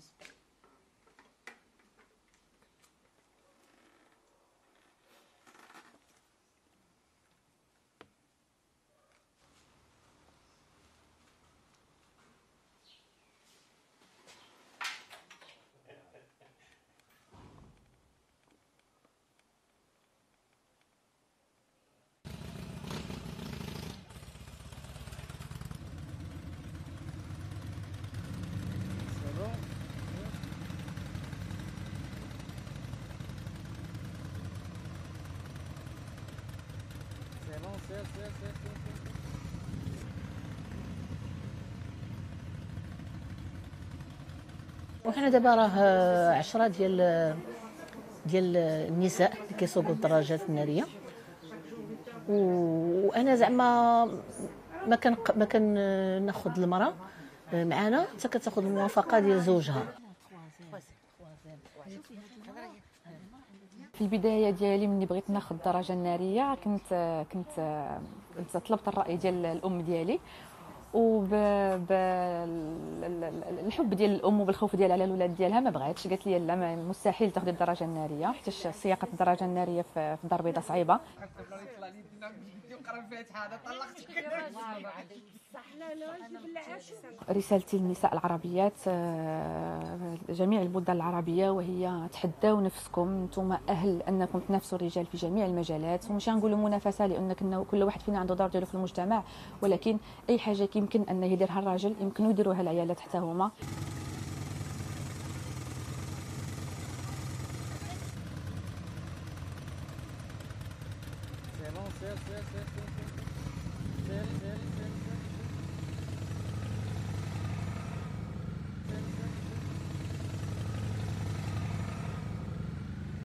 stars. وحنا دابا راه عشرة ديال ديال النساء اللي كيسوقوا الدراجات النارية. وأنا زعما ما كان ما كان ناخذ المرأة معنا حتى كتاخذ الموافقة ديال زوجها. في البداية ديالي ملي بغيت ناخذ الدرجة النارية كنت كنت كنت طلبت الرأي ديال الأم ديالي. وبالحب ديال الأم وبالخوف ديالها على الاولاد ديالها ما بغاتش. قالت لي لا مستحيل تاخذي الدرجة النارية. حيت سياقة الدرجة النارية في في الدار البيضاء صعيبة. رسالتي للنساء العربيات آه، جميع البلدان العربيه وهي تحداو نفسكم أنتم أهل انكم تنافسوا الرجال في جميع المجالات ومش نقولوا منافسه لأن كنا كل واحد فينا عنده دور ديالو في المجتمع ولكن اي حاجة يمكن انه يديرها الراجل يمكنوا يديروها العيالات حتى هما c'est, c'est, c'est, c'est. C'est, c'est, c'est, c'est.